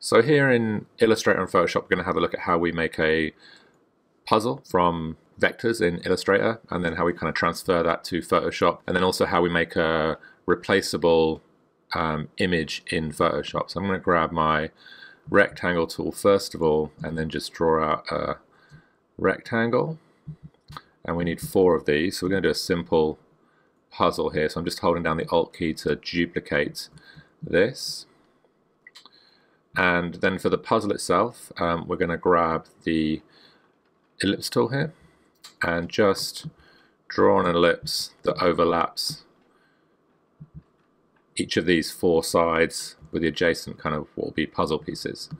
So here in Illustrator and Photoshop, we're going to have a look at how we make a puzzle from vectors in Illustrator and then how we kind of transfer that to Photoshop and then also how we make a replaceable um, image in Photoshop. So I'm going to grab my rectangle tool first of all and then just draw out a rectangle. And we need four of these so we're going to do a simple puzzle here. So I'm just holding down the alt key to duplicate this and then for the puzzle itself, um, we're going to grab the ellipse tool here and just draw an ellipse that overlaps each of these four sides with the adjacent kind of what will be puzzle pieces.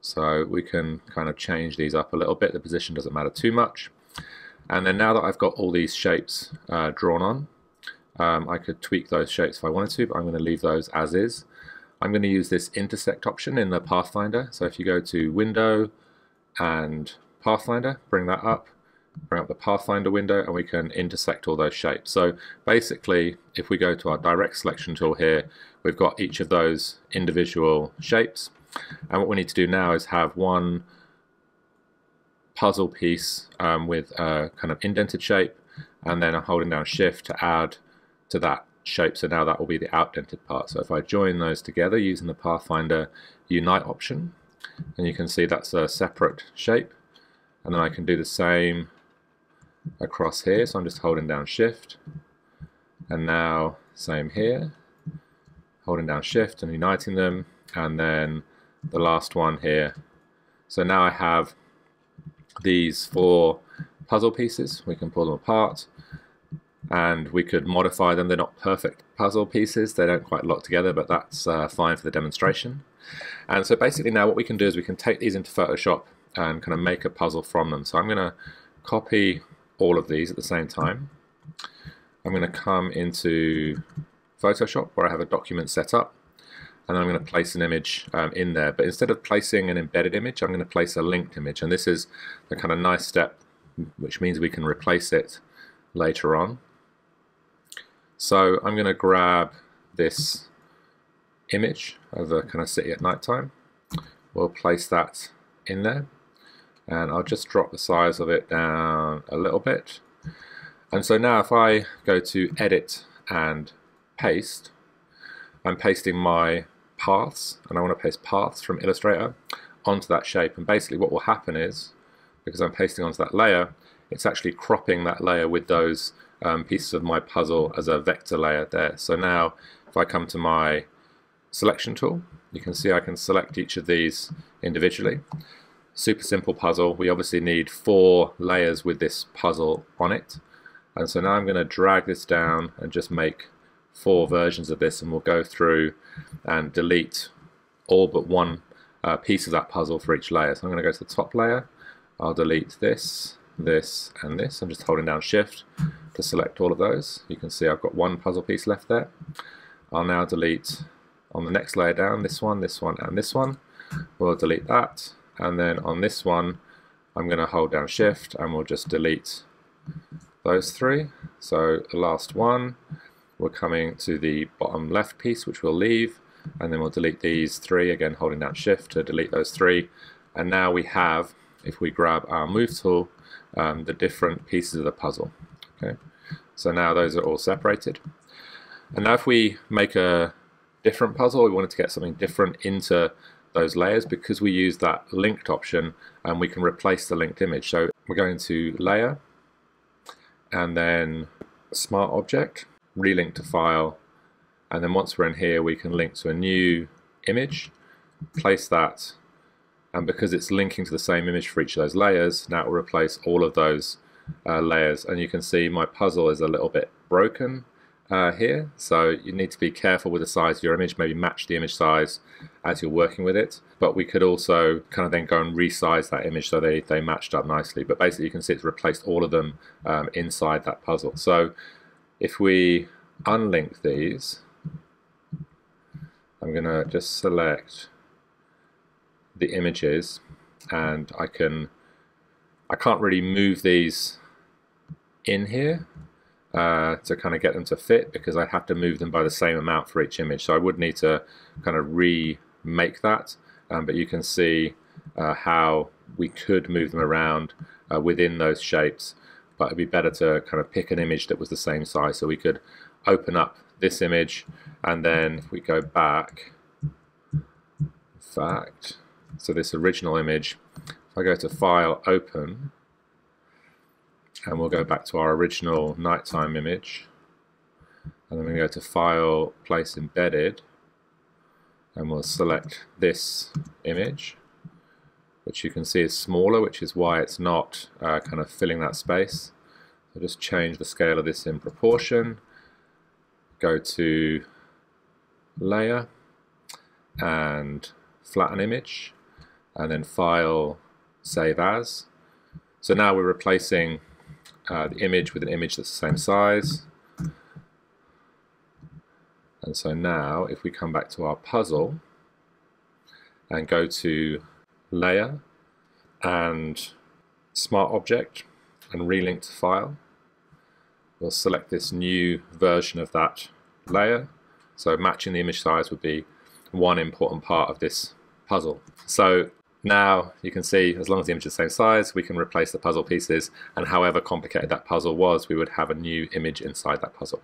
So we can kind of change these up a little bit. The position doesn't matter too much. And then now that I've got all these shapes uh, drawn on, um, I could tweak those shapes if I wanted to, but I'm going to leave those as is. I'm going to use this intersect option in the Pathfinder. So if you go to Window and Pathfinder, bring that up, bring up the Pathfinder window and we can intersect all those shapes. So basically, if we go to our direct selection tool here, we've got each of those individual shapes. And what we need to do now is have one puzzle piece um, with a kind of indented shape and then I'm holding down shift to add to that shape. So now that will be the outdented part. So if I join those together using the Pathfinder Unite option, and you can see that's a separate shape. And then I can do the same across here. So I'm just holding down Shift. And now same here, holding down Shift and uniting them. And then the last one here. So now I have these four puzzle pieces. We can pull them apart and we could modify them. They're not perfect puzzle pieces. They don't quite lock together, but that's uh, fine for the demonstration. And so basically now what we can do is we can take these into Photoshop and kind of make a puzzle from them. So I'm going to copy all of these at the same time. I'm going to come into Photoshop where I have a document set up and I'm going to place an image um, in there. But instead of placing an embedded image, I'm going to place a linked image. And this is the kind of nice step, which means we can replace it later on. So I'm going to grab this image of a kind of city at night time. We'll place that in there and I'll just drop the size of it down a little bit. And so now if I go to edit and paste, I'm pasting my paths and I want to paste paths from Illustrator onto that shape and basically what will happen is because I'm pasting onto that layer it's actually cropping that layer with those um, pieces of my puzzle as a vector layer there. So now if I come to my selection tool, you can see I can select each of these individually. Super simple puzzle. We obviously need four layers with this puzzle on it. And so now I'm going to drag this down and just make four versions of this and we'll go through and delete all but one uh, piece of that puzzle for each layer. So I'm going to go to the top layer. I'll delete this, this, and this. I'm just holding down shift to select all of those. You can see I've got one puzzle piece left there. I'll now delete on the next layer down this one, this one, and this one. We'll delete that. And then on this one, I'm going to hold down shift and we'll just delete those three. So the last one, we're coming to the bottom left piece, which we'll leave. And then we'll delete these three, again holding down shift to delete those three. And now we have, if we grab our move tool, um, the different pieces of the puzzle. So now those are all separated. And now if we make a different puzzle, we wanted to get something different into those layers because we use that linked option and we can replace the linked image. So we're going to layer and then smart object, relink to file, and then once we're in here we can link to a new image, place that, and because it's linking to the same image for each of those layers, now it will replace all of those uh, layers and you can see my puzzle is a little bit broken uh, here. So you need to be careful with the size of your image maybe match the image size as you're working with it. But we could also kind of then go and resize that image so they, they matched up nicely. But basically you can see it's replaced all of them um, inside that puzzle. So if we unlink these I'm gonna just select the images and I can I can't really move these in here uh, to kind of get them to fit because I have to move them by the same amount for each image. So I would need to kind of remake that um, but you can see uh, how we could move them around uh, within those shapes but it'd be better to kind of pick an image that was the same size so we could open up this image and then if we go back in fact so this original image if I go to file open and we'll go back to our original nighttime image. And then we go to file place embedded and we'll select this image which you can see is smaller which is why it's not uh, kind of filling that space. So just change the scale of this in proportion. Go to layer and flatten image and then file save as. So now we're replacing uh, the image with an image that's the same size. And so now if we come back to our puzzle and go to layer and smart object and relink to file we'll select this new version of that layer. So matching the image size would be one important part of this puzzle. So now you can see as long as the image is the same size we can replace the puzzle pieces and however complicated that puzzle was we would have a new image inside that puzzle